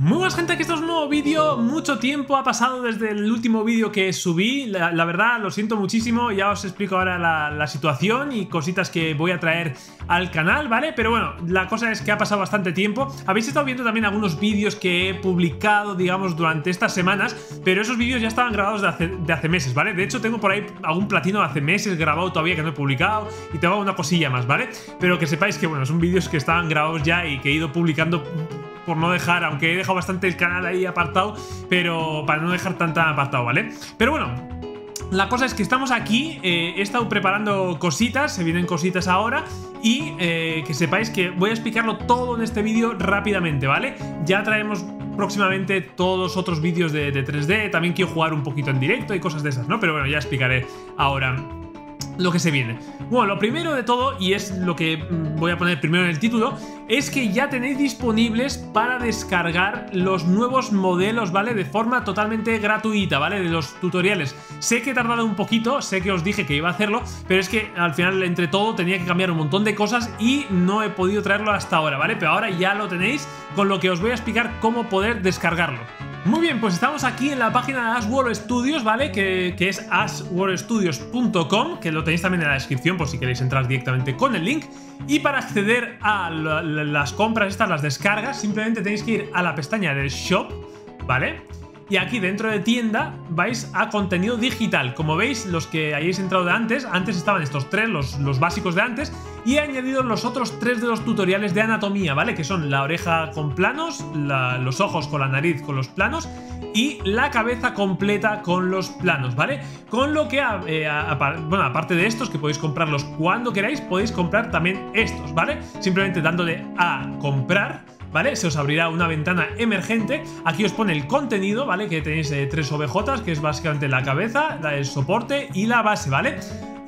Muy buenas gente, aquí está un nuevo vídeo, mucho tiempo ha pasado desde el último vídeo que subí, la, verdad lo siento muchísimo, ya os explico ahora la, situación y cositas que voy a traer al canal, ¿vale? Pero bueno, la cosa es que ha pasado bastante tiempo, habéis estado viendo también algunos vídeos que he publicado, digamos, durante estas semanas, pero esos vídeos ya estaban grabados de hace, de hace meses, ¿vale? De hecho tengo por ahí algún platino de hace meses grabado todavía que no he publicado y tengo una cosilla más, ¿vale? Pero que sepáis que bueno, son vídeos que estaban grabados ya y que he ido publicando por no dejar, aunque he dejado bastante el canal ahí apartado, pero para no dejar tan apartado, ¿vale? Pero bueno, la cosa es que estamos aquí, eh, he estado preparando cositas, se vienen cositas ahora y eh, que sepáis que voy a explicarlo todo en este vídeo rápidamente, ¿vale? Ya traemos próximamente todos los otros vídeos de, de 3D, también quiero jugar un poquito en directo y cosas de esas, ¿no? Pero bueno, ya explicaré ahora lo que se viene. Bueno, lo primero de todo, y es lo que mm, voy a poner primero en el título, es que ya tenéis disponibles para descargar los nuevos modelos, ¿vale? De forma totalmente gratuita, ¿vale? De los tutoriales. Sé que he tardado un poquito, sé que os dije que iba a hacerlo, pero es que al final entre todo tenía que cambiar un montón de cosas y no he podido traerlo hasta ahora, ¿vale? Pero ahora ya lo tenéis, con lo que os voy a explicar cómo poder descargarlo. Muy bien, pues estamos aquí en la página de Ashworld Studios, ¿vale? Que, es ashworldstudios.com, que lo tenéis también en la descripción por si queréis entrar directamente con el link. Y para acceder a las compras estas, las descargas, simplemente tenéis que ir a la pestaña del Shop, ¿vale? Y aquí dentro de tienda vais a contenido digital. Como veis, los que hayáis entrado de antes, antes estaban estos tres, los, los básicos de antes, y he añadido los otros tres de los tutoriales de anatomía, ¿vale? Que son la oreja con planos, los ojos con la nariz con los planos y la cabeza completa con los planos, ¿vale? Con lo que, eh, bueno, aparte de estos, que podéis comprarlos cuando queráis, podéis comprar también estos, ¿vale? Simplemente dándole a comprar ¿vale? Se os abrirá una ventana emergente. Aquí os pone el contenido, ¿vale? Que tenéis eh, tres OBJs, que es básicamente la cabeza, el soporte y la base, ¿vale?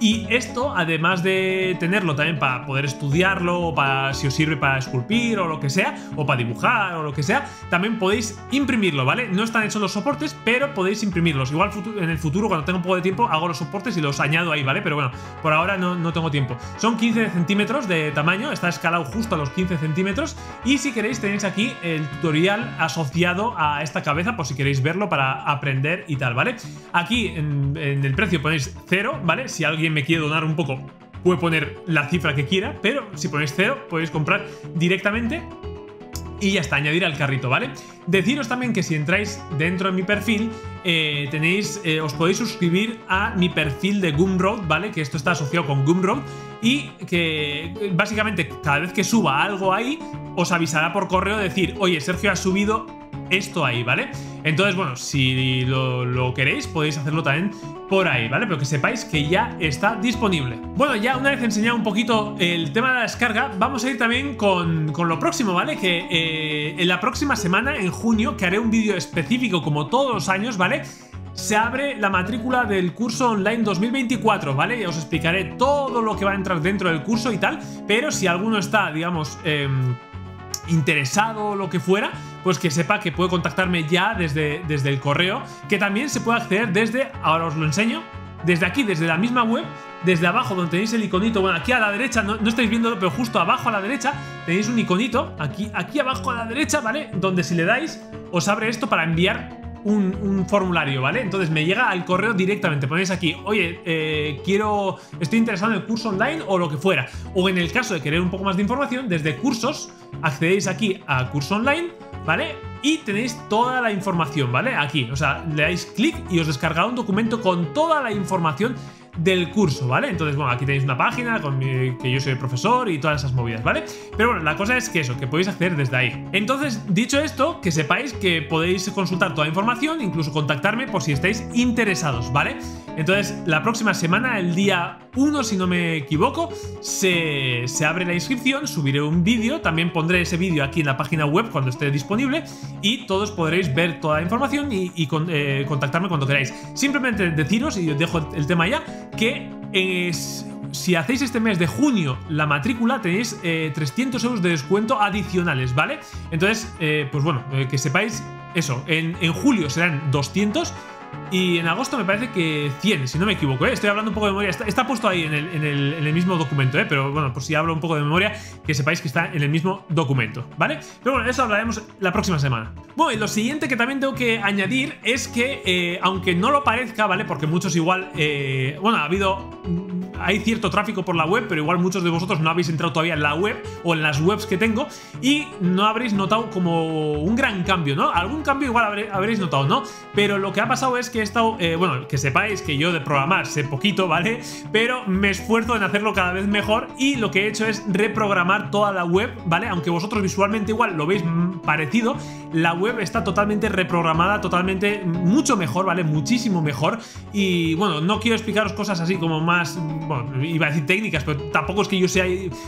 Y esto, además de tenerlo también para poder estudiarlo, o para si os sirve para esculpir o lo que sea, o para dibujar o lo que sea, también podéis imprimirlo, ¿vale? No están hechos los soportes, pero podéis imprimirlos. Igual en el futuro, cuando tenga un poco de tiempo, hago los soportes y los añado ahí, ¿vale? Pero bueno, por ahora no, no tengo tiempo. Son 15 centímetros de tamaño, está escalado justo a los 15 centímetros. Y si queréis, tenéis aquí el tutorial asociado a esta cabeza, por si queréis verlo para aprender y tal, ¿vale? Aquí en, en el precio ponéis cero, ¿vale? Si alguien me quiere donar un poco, puede poner la cifra que quiera, pero si ponéis cero, podéis comprar directamente y ya está, añadir al carrito, ¿vale? Deciros también que si entráis dentro de mi perfil, eh, tenéis, eh, os podéis suscribir a mi perfil de Gumroad, ¿vale? Que esto está asociado con Gumroad y que básicamente cada vez que suba algo ahí, os avisará por correo decir, oye, Sergio ha subido esto ahí, ¿vale? Entonces, bueno, si lo, queréis, podéis hacerlo también por ahí, ¿vale? Pero que sepáis que ya está disponible. Bueno, ya una vez enseñado un poquito el tema de la descarga, vamos a ir también con, lo próximo, ¿vale? Que eh, en la próxima semana, en junio, que haré un vídeo específico como todos los años, ¿vale? se abre la matrícula del curso online 2024, ¿vale? Ya os explicaré todo lo que va a entrar dentro del curso y tal, pero si alguno está, digamos, em, interesado o lo que fuera, pues que sepa que puede contactarme ya desde, desde el correo, que también se puede acceder desde, ahora os lo enseño, desde aquí, desde la misma web, desde abajo donde tenéis el iconito, bueno, aquí a la derecha, no, estáis viéndolo, pero justo abajo a la derecha tenéis un iconito, aquí, aquí abajo a la derecha, ¿vale? Donde si le dais, os abre esto para enviar un, formulario, ¿vale? Entonces me llega al correo directamente. Ponéis aquí, oye, eh, quiero, estoy interesado en el curso online o lo que fuera. O en el caso de querer un poco más de información, desde cursos, accedéis aquí a curso online, ¿vale? Y tenéis toda la información, ¿vale? Aquí, o sea, le dais clic y os descargará un documento con toda la información del curso, ¿vale? Entonces, bueno, aquí tenéis una página que yo soy el profesor y todas esas movidas, ¿vale? Pero bueno, la cosa es que eso, que podéis acceder desde ahí. Entonces, dicho esto, que sepáis que podéis consultar toda la información, incluso contactarme por si estáis interesados, ¿vale? Entonces, la próxima semana, el día 1, si no me equivoco, se, abre la inscripción, subiré un vídeo, también pondré ese vídeo aquí en la página web cuando esté disponible y todos podréis ver toda la información y, eh, contactarme cuando queráis. Simplemente deciros, y os dejo el tema ya, que si hacéis este mes de junio la matrícula tenéis 300 eh, euros de descuento adicionales, ¿vale? Entonces, eh, pues bueno, eh, que sepáis eso, en, julio serán 200 Y en agosto me parece que 100, si no me equivoco, ¿eh? estoy hablando un poco de memoria. Está, puesto ahí en el, mismo documento, ¿eh? pero bueno, por si hablo un poco de memoria, que sepáis que está en el mismo documento, ¿vale? Pero bueno, eso hablaremos la próxima semana. Bueno, y lo siguiente que también tengo que añadir es que, eh, aunque no lo parezca, ¿vale? Porque muchos igual, eh, bueno, ha habido hay cierto tráfico por la web, pero igual muchos de vosotros no habéis entrado todavía en la web o en las webs que tengo y no habréis notado como un gran cambio, ¿no? Algún cambio igual habréis notado, ¿no? Pero lo que ha pasado es que he estado, eh, bueno, que sepáis que yo de programar sé poquito, ¿vale? Pero me esfuerzo en hacerlo cada vez mejor y lo que he hecho es reprogramar toda la web, ¿vale? Aunque vosotros visualmente igual lo veis parecido, la web está totalmente reprogramada, totalmente mucho mejor, ¿vale? Muchísimo mejor y bueno, no quiero explicaros cosas así como más iba a decir técnicas, pero tampoco es que yo sea...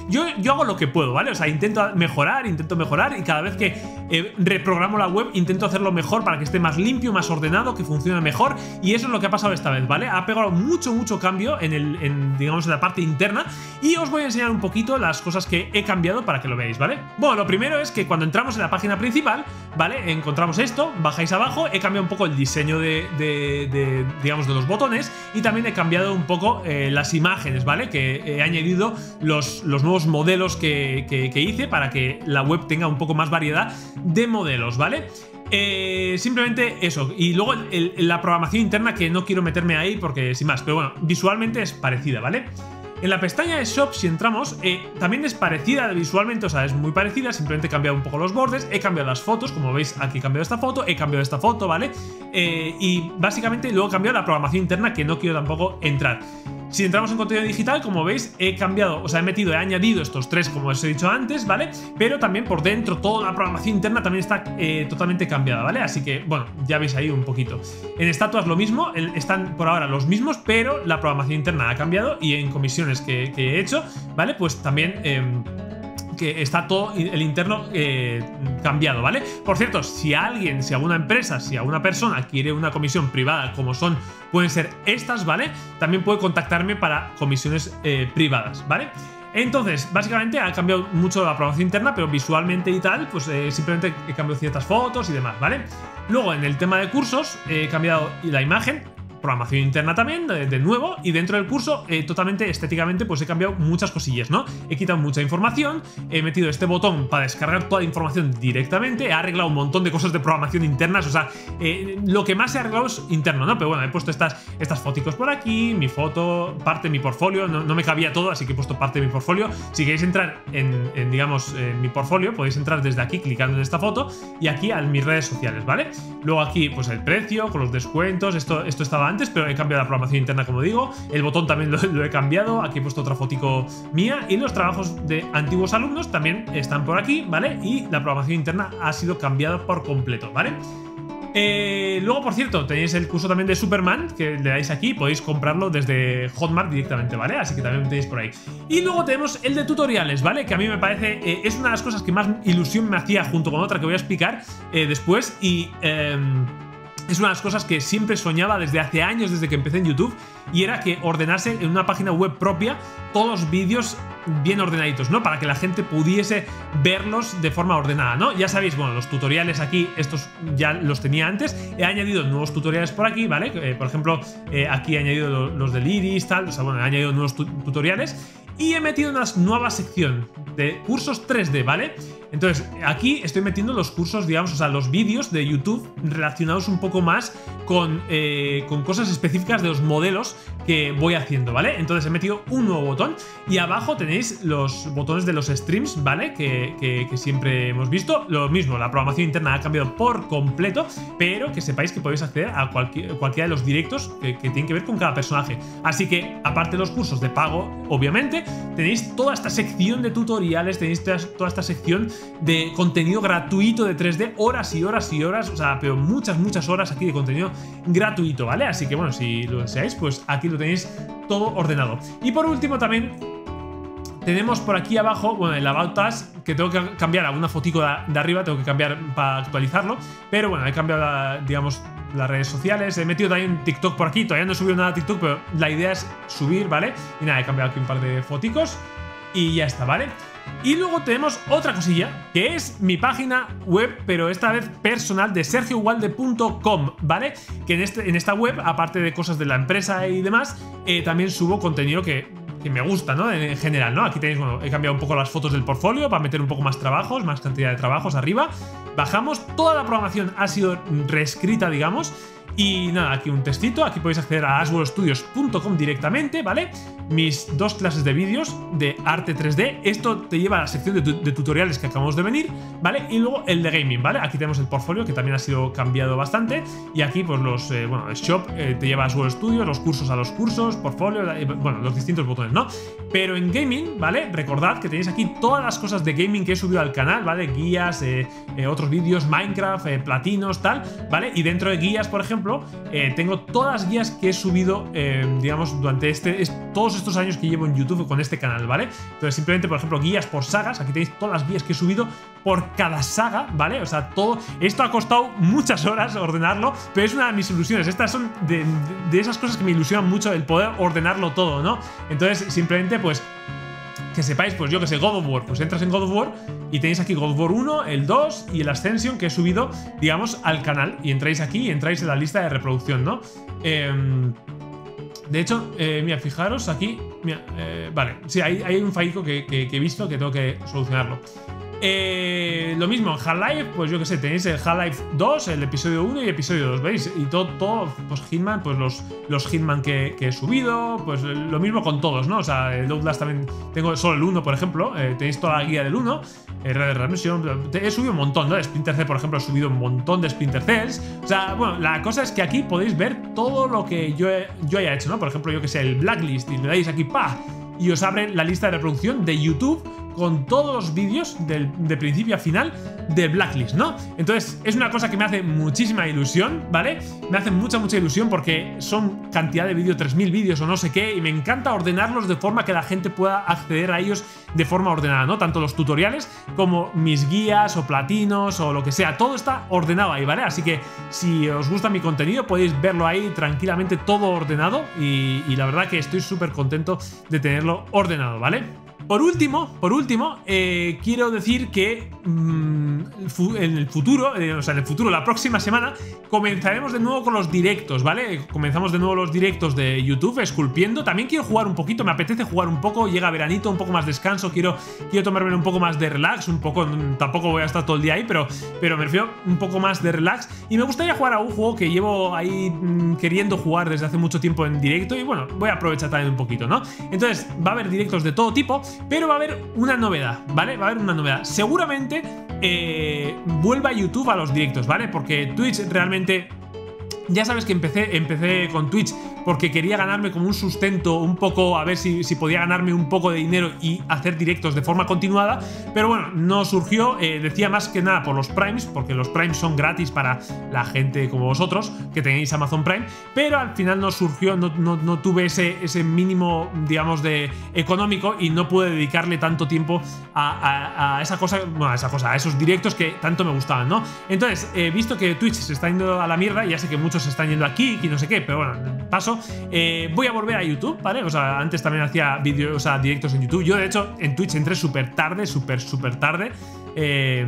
Yo, yo hago lo que puedo, ¿vale? O sea, intento mejorar, intento mejorar y cada vez que eh, reprogramo la web intento hacerlo mejor para que esté más limpio, más ordenado, que funcione mejor y eso es lo que ha pasado esta vez, ¿vale? Ha pegado mucho, mucho cambio en, el, digamos, en la parte interna y os voy a enseñar un poquito las cosas que he cambiado para que lo veáis, ¿vale? Bueno, lo primero es que cuando entramos en la página principal, ¿vale? Encontramos esto, bajáis abajo, he cambiado un poco el diseño de, digamos, de los botones y también he cambiado un poco eh, las imágenes ¿vale? Que he añadido los, nuevos modelos que, hice para que la web tenga un poco más variedad de modelos, ¿vale? Eh, simplemente eso. Y luego la programación interna que no quiero meterme ahí porque sin más. Pero bueno, visualmente es parecida, ¿vale? En la pestaña de Shop, si entramos, eh, también es parecida visualmente, o sea, es muy parecida, simplemente he cambiado un poco los bordes, he cambiado las fotos, como veis aquí he cambiado esta foto, he cambiado esta foto, ¿vale? Eh, y básicamente luego he cambiado la programación interna que no quiero tampoco entrar. Si entramos en contenido digital, como veis, he cambiado, o sea, he metido, he añadido estos tres, como os he dicho antes, ¿vale? Pero también por dentro, toda la programación interna también está eh, totalmente cambiada, ¿vale? Así que, bueno, ya veis ahí un poquito. En estatuas lo mismo, están por ahora los mismos, pero la programación interna ha cambiado y en comisiones que, he hecho, ¿vale? Pues también... Em, que está todo el interno eh, cambiado, ¿vale? Por cierto, si alguien, si alguna empresa, si alguna persona quiere una comisión privada, como son, pueden ser estas, ¿vale? También puede contactarme para comisiones eh, privadas, ¿vale? Entonces, básicamente ha cambiado mucho la aprobación interna, pero visualmente y tal, pues eh, simplemente he cambiado ciertas fotos y demás, ¿vale? Luego, en el tema de cursos, he cambiado la imagen, programación interna también, de, nuevo, y dentro del curso, eh, totalmente estéticamente, pues he cambiado muchas cosillas, ¿no? He quitado mucha información, he metido este botón para descargar toda la información directamente, he arreglado un montón de cosas de programación internas, o sea, eh, lo que más he arreglado es interno, ¿no? Pero bueno, he puesto estas, estas por aquí, mi foto, parte de mi portfolio, no, me cabía todo, así que he puesto parte de mi portfolio. Si queréis entrar en, en, digamos, en mi portfolio, podéis entrar desde aquí clicando en esta foto y aquí a mis redes sociales, ¿vale? Luego aquí, pues el precio, con los descuentos, esto, esto estaba pero he cambiado la programación interna, como digo. El botón también lo, he cambiado. Aquí he puesto otra fotico mía. Y los trabajos de antiguos alumnos también están por aquí, ¿vale? Y la programación interna ha sido cambiada por completo, ¿vale? Eh, luego, por cierto, tenéis el curso también de Superman, que le dais aquí, podéis comprarlo desde Hotmart directamente, ¿vale? Así que también tenéis por ahí. Y luego tenemos el de tutoriales, ¿vale? Que a mí me parece, eh, es una de las cosas que más ilusión me hacía junto con otra que voy a explicar eh, después. Y... Es una de las cosas que siempre soñaba desde hace años, desde que empecé en YouTube, y era que ordenase en una página web propia todos los vídeos bien ordenaditos, ¿no? Para que la gente pudiese verlos de forma ordenada, ¿no? Ya sabéis, bueno, los tutoriales aquí, estos ya los tenía antes, he añadido nuevos tutoriales por aquí, ¿vale? Eh, por ejemplo, eh, aquí he añadido los del Iris, tal, o sea, bueno, he añadido nuevos tutoriales y he metido una nueva sección de cursos 3D, ¿vale? Entonces, aquí estoy metiendo los cursos, digamos, o sea, los vídeos de YouTube relacionados un poco más con, eh, con cosas específicas de los modelos que voy haciendo, ¿vale? Entonces he metido un nuevo botón y abajo tenéis los botones de los streams, ¿vale? Que, siempre hemos visto. Lo mismo, la programación interna ha cambiado por completo, pero que sepáis que podéis acceder a cualquier, cualquiera de los directos que, que tienen que ver con cada personaje. Así que, aparte de los cursos de pago, obviamente, tenéis toda esta sección de tutoriales, tenéis toda esta sección de contenido gratuito de 3D, horas y horas y horas, o sea, pero muchas, muchas horas aquí de contenido gratuito, ¿vale? Así que bueno, si lo deseáis, pues aquí lo tenéis todo ordenado. Y por último también tenemos por aquí abajo, bueno, el About Us, que tengo que cambiar alguna fotico de, arriba, tengo que cambiar para actualizarlo, pero bueno, he cambiado, digamos, las redes sociales, he metido también TikTok por aquí, todavía no he subido nada a TikTok, pero la idea es subir, ¿vale? Y nada, he cambiado aquí un par de foticos y ya está, ¿vale? Y luego tenemos otra cosilla, que es mi página web, pero esta vez personal, de sergiowalde.com, ¿vale? Que en, este, en esta web, aparte de cosas de la empresa y demás, eh, también subo contenido que, que me gusta, ¿no? En general, ¿no? Aquí tenéis, bueno, he cambiado un poco las fotos del portfolio para meter un poco más trabajos, más cantidad de trabajos arriba. Bajamos, toda la programación ha sido reescrita, digamos, y nada, aquí un textito, aquí podéis acceder a aswellstudios.com directamente, ¿vale? Mis dos clases de vídeos de arte 3D, esto te lleva a la sección de, tutoriales que acabamos de venir, ¿vale? Y luego el de gaming, ¿vale? Aquí tenemos el portfolio que también ha sido cambiado bastante y aquí pues los, eh, bueno, el shop eh, te lleva a Aswell Studios, los cursos a los cursos, portfolio, eh, bueno, los distintos botones, ¿no? Pero en gaming, ¿vale? Recordad que tenéis aquí todas las cosas de gaming que he subido al canal, ¿vale? Guías, otros vídeos, Minecraft, platinos, tal, ¿vale? Y dentro de guías, por ejemplo, eh, tengo todas las guías que he subido, eh, digamos, durante este, todos estos años que llevo en YouTube con este canal, ¿vale? Entonces, simplemente, por ejemplo, guías por sagas. Aquí tenéis todas las guías que he subido por cada saga, ¿vale? O sea, todo. Esto ha costado muchas horas ordenarlo, pero es una de mis ilusiones. Estas son de, de esas cosas que me ilusionan mucho el poder ordenarlo todo, ¿no? Entonces, simplemente, pues que sepáis, pues yo que sé, God of War, pues entras en God of War y tenéis aquí God of War 1, el 2 y el Ascension que he subido, digamos, al canal. Y entráis aquí y entráis en la lista de reproducción, ¿no? Em, de hecho, eh, mira, fijaros aquí. Mira, eh, vale, sí, hay, hay un fallico que, que, he visto que tengo que solucionarlo. Eh, lo mismo, en Half-Life, pues yo que sé, tenéis el Half-Life 2, el episodio 1 y episodio 2, ¿veis? Y todo, todo pues Hitman, pues los, los Hitman que, he subido, pues lo mismo con todos, ¿no? O sea, el Outlast también tengo solo el 1, por ejemplo, eh, tenéis toda la guía del 1, eh, Red Dead Redemption, he subido un montón, ¿no? Splinter Cell, por ejemplo, he subido un montón de Splinter Cells. O sea, bueno, la cosa es que aquí podéis ver todo lo que yo, yo haya hecho, ¿no? Por ejemplo, yo que sé, el Blacklist, y le dais aquí, ¡pa! Y os abre la lista de reproducción de YouTube con todos los vídeos de principio a final de Blacklist, ¿no? Entonces, es una cosa que me hace muchísima ilusión, ¿vale? Me hace mucha, mucha ilusión porque son cantidad de vídeos, 3.000 vídeos o no sé qué, y me encanta ordenarlos de forma que la gente pueda acceder a ellos de forma ordenada, ¿no? Tanto los tutoriales como mis guías o platinos o lo que sea, todo está ordenado ahí, ¿vale? Así que si os gusta mi contenido podéis verlo ahí tranquilamente todo ordenado y, y la verdad que estoy súper contento de tenerlo ordenado, ¿vale? Por último, por último, eh, quiero decir que mm, en el futuro, eh, o sea, en el futuro, la próxima semana, comenzaremos de nuevo con los directos, ¿vale? Comenzamos de nuevo los directos de YouTube, esculpiendo. También quiero jugar un poquito, me apetece jugar un poco, llega veranito, un poco más descanso, quiero, quiero tomarme un poco más de relax, un poco, mm, tampoco voy a estar todo el día ahí, pero, pero me refiero un poco más de relax. Y me gustaría jugar a un juego que llevo ahí mm, queriendo jugar desde hace mucho tiempo en directo y bueno, voy a aprovechar también un poquito, ¿no? Entonces, va a haber directos de todo tipo. Pero va a haber una novedad, ¿vale? Va a haber una novedad. Seguramente eh, vuelva YouTube a los directos, ¿vale? Porque Twitch realmente ya sabes que empecé, empecé con Twitch porque quería ganarme como un sustento, un poco, a ver si, podía ganarme un poco de dinero y hacer directos de forma continuada, pero bueno, no surgió, eh, decía más que nada por los Primes, porque los Primes son gratis para la gente como vosotros, que tenéis Amazon Prime, pero al final no surgió, no, no, tuve ese, ese mínimo, digamos, de económico y no pude dedicarle tanto tiempo a, esa cosa, bueno, a esa cosa, a esos directos que tanto me gustaban, ¿no? Entonces, he visto que Twitch se está yendo a la mierda, ya sé que muchos se están yendo aquí y no sé qué, pero bueno, paso eh, voy a volver a YouTube, ¿vale? O sea, antes también hacía vídeos, o sea, directos en YouTube. Yo, de hecho, en Twitch entré súper tarde, súper, súper tarde. Eh,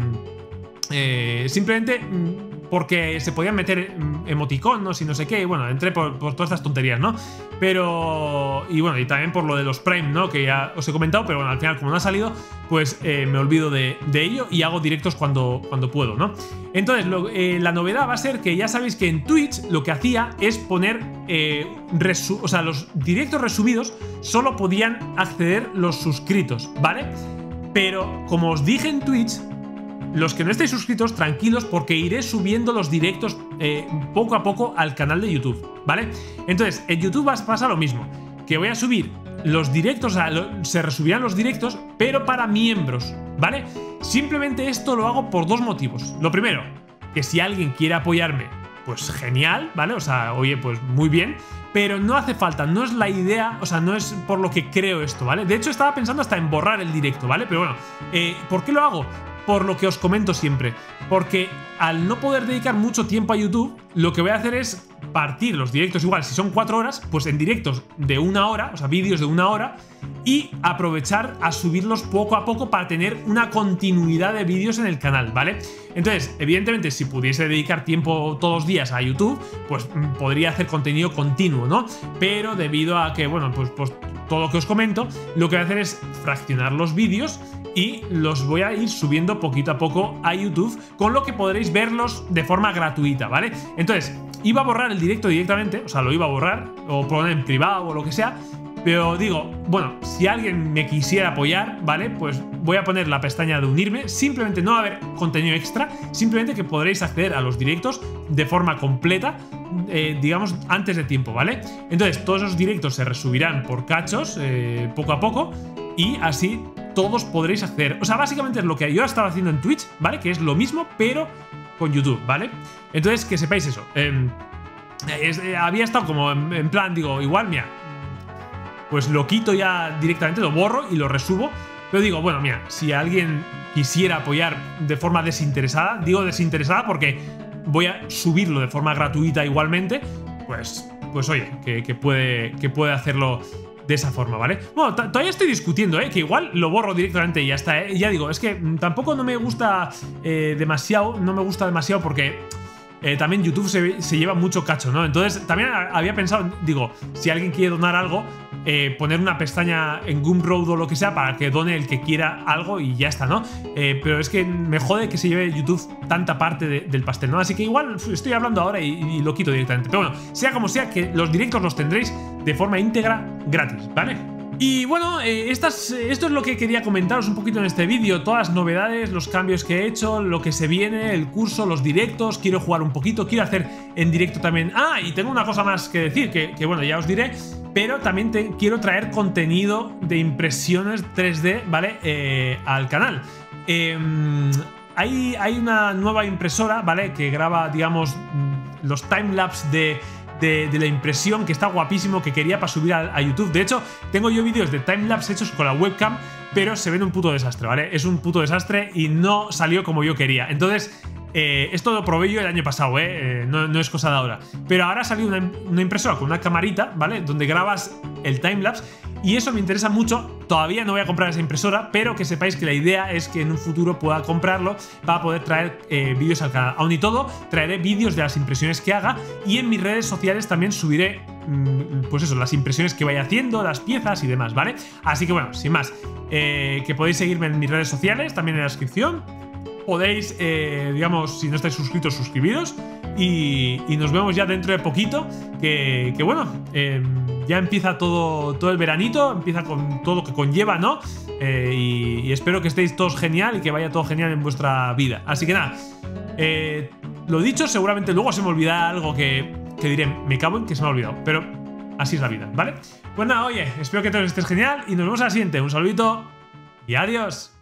eh, simplemente mm, porque se podían meter emoticonos y no sé qué, y bueno, entré por, todas estas tonterías, ¿no? Pero, y bueno, y también por lo de los Prime, ¿no? Que ya os he comentado, pero bueno, al final como no ha salido, pues eh, me olvido de, ello y hago directos cuando, cuando puedo, ¿no? Entonces, eh, la novedad va a ser que ya sabéis que en Twitch lo que hacía es poner, eh, o sea, los directos resubidos solo podían acceder los suscritos, ¿vale? Pero como os dije en Twitch, los que no estéis suscritos, tranquilos porque iré subiendo los directos eh, poco a poco al canal de YouTube, ¿vale? Entonces, en YouTube va a pasar lo mismo, que voy a subir los directos, se resubirán los directos, pero para miembros, ¿vale? Simplemente esto lo hago por dos motivos. Lo primero, que si alguien quiere apoyarme, pues genial, ¿vale? O sea, oye, pues muy bien, pero no hace falta, no es la idea, o sea, no es por lo que creo esto, ¿vale? De hecho, estaba pensando hasta en borrar el directo, ¿vale? Pero bueno, eh, ¿por qué lo hago? Por lo que os comento siempre. Porque al no poder dedicar mucho tiempo a YouTube, lo que voy a hacer es partir los directos igual, si son cuatro horas, pues en directos de una hora, o sea, vídeos de una hora, y aprovechar a subirlos poco a poco para tener una continuidad de vídeos en el canal, ¿vale? Entonces, evidentemente, si pudiese dedicar tiempo todos los días a YouTube, pues mm, podría hacer contenido continuo, ¿no? Pero debido a que, bueno, pues, pues todo lo que os comento, lo que voy a hacer es fraccionar los vídeos y los voy a ir subiendo poquito a poco a YouTube, con lo que podréis verlos de forma gratuita, ¿vale? Entonces, iba a borrar el directo directamente, o sea, lo iba a borrar, o poner en privado o lo que sea, pero digo, bueno, si alguien me quisiera apoyar, ¿vale? Pues voy a poner la pestaña de unirme. Simplemente no va a haber contenido extra, simplemente que podréis acceder a los directos de forma completa, eh, digamos, antes de tiempo, ¿vale? Entonces, todos esos directos se resubirán por cachos, eh, poco a poco, y así todos podréis acceder. O sea, básicamente es lo que yo estaba haciendo en Twitch, ¿vale? Que es lo mismo, pero con YouTube, ¿vale? Entonces, que sepáis eso. Em, eh, había estado como en plan, digo, igual, mira, pues lo quito ya directamente, lo borro y lo resubo. Pero digo, bueno, mira, si alguien quisiera apoyar de forma desinteresada, digo desinteresada porque voy a subirlo de forma gratuita igualmente, pues, pues oye, que, puede, que puede hacerlo de esa forma, ¿vale? Bueno, todavía estoy discutiendo, ¿eh? Que igual lo borro directamente y ya está, ¿eh? Ya digo, es que tampoco no me gusta eh, demasiado, no me gusta demasiado porque eh, también YouTube se, lleva mucho cacho, ¿no? Entonces, también había pensado, digo, si alguien quiere donar algo, eh, poner una pestaña en Gumroad o lo que sea para que done el que quiera algo y ya está, ¿no? Pero es que me jode que se lleve YouTube tanta parte del pastel, ¿no? Así que igual estoy hablando ahora y, y lo quito directamente. Pero bueno, sea como sea, que los directos los tendréis de forma íntegra gratis, ¿vale? Y bueno, eh, estas, esto es lo que quería comentaros un poquito en este vídeo, todas las novedades, los cambios que he hecho, lo que se viene, el curso, los directos, quiero jugar un poquito, quiero hacer en directo también... Ah, y tengo una cosa más que decir, que, bueno, ya os diré, pero también quiero traer contenido de impresiones 3D, ¿vale? Eh, al canal. Em, hay, hay una nueva impresora, ¿vale? Que graba, digamos, los timelapse de de, la impresión, que está guapísimo, que quería para subir a, YouTube. De hecho, tengo yo vídeos de timelapse hechos con la webcam, pero se ven un puto desastre, ¿vale? Es un puto desastre y no salió como yo quería. Entonces, eh, esto lo probé yo el año pasado, ¿eh? eh no, es cosa de ahora. Pero ahora ha salido una, una, impresora con una camarita, ¿vale? Donde grabas el timelapse y eso me interesa mucho. Todavía no voy a comprar esa impresora, pero que sepáis que la idea es que en un futuro pueda comprarlo para poder traer eh, vídeos al canal. Aún y todo, traeré vídeos de las impresiones que haga y en mis redes sociales también subiré mm, pues eso, las impresiones que vaya haciendo, las piezas y demás, ¿vale? Así que bueno, sin más, eh, que podéis seguirme en mis redes sociales, también en la descripción. Podéis, eh, digamos, si no estáis suscritos, suscribiros. Y, nos vemos ya dentro de poquito. Que, bueno, em, ya empieza todo, todo el veranito, empieza con todo lo que conlleva, ¿no? Eh, y, espero que estéis todos genial y que vaya todo genial en vuestra vida. Así que nada, eh, lo dicho, seguramente luego se me olvidará algo que, que diré, me cago en que se me ha olvidado, pero así es la vida, ¿vale? Pues nada, oye, espero que todos estés genial y nos vemos a siguiente. Un saludito y adiós.